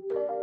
you